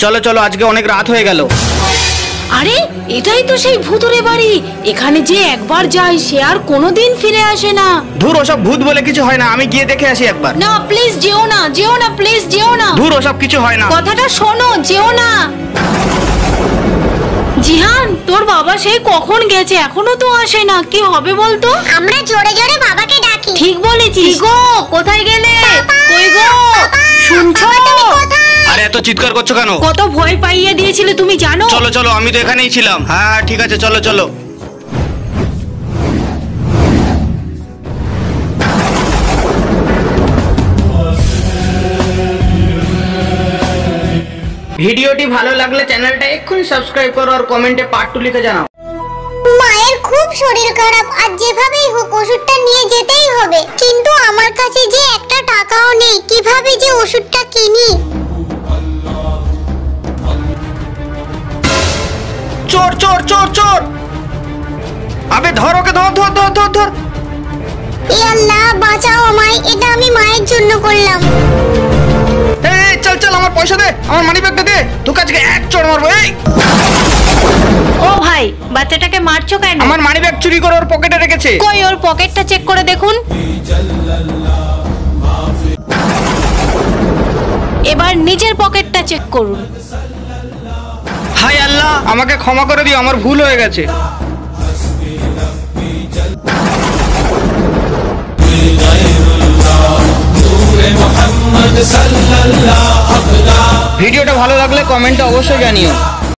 চলো চলো আজকে অনেক রাত হয়ে গেল। আরে এটাই তো সেই ভূতুরে বাড়ি। এখানে যে একবার যায় সে আর কোনোদিন ফিরে আসে না। ধুর ওসব ভূত বলে কিছু হয় না। আমি গিয়ে দেখে আসি একবার। না প্লিজ যেও না যেও না প্লিজ যেও না। ধুর ওসব কিছু হয় না। কথাটা শোনো যেও না। জিহান তোর বাবা সেই কখন গেছে? এখনও তো আসে না। কি হবে বলতো? আমরা জোরে জোরে বাবাকে ডাকি। ঠিক বলেছিস। গো কোথায় গেলে? চিৎকার করছ কেন? কত ভয় পাইয়ে দিয়েছিলে তুমি জানো? চলো চলো আমি তো এখানেই ছিলাম। হ্যাঁ ঠিক আছে চলো চলো। ভিডিওটি ভালো লাগলে চ্যানেলটা এক্ষুনি সাবস্ক্রাইব করো আর কমেন্টে পার্ট টু লিখে জানাও। মায়ের খুব শরীর খারাপ আর যেভাবেই হোক ওষুধটা নিয়ে যেতেই হবে। চোর চোর চোর চোর! আবে ধর ওকে ধর ধর ধর ধর ধর! এ আল্লাহ বাঁচাও আমায় এটা আমি মায়ের জন্য করলাম। এই চল চল আমার পয়সা দে আমার মানি ব্যাগটা দে। তোকে আজকে এক চড় মারবো এই! ও ভাই বাচ্চাটাকে মারছো কেন? আমার মানি ব্যাগ চুরি করে ওর পকেটে রেখেছে। কই ওর পকেটটা চেক করে দেখুন। এবার নিজের পকেটটা চেক করুন। আমাকে ক্ষমা করে দিও আমার ভুল হয়ে গেছে। ভিডিওটা ভালো লাগলে কমেন্টটা অবশ্যই জানিও।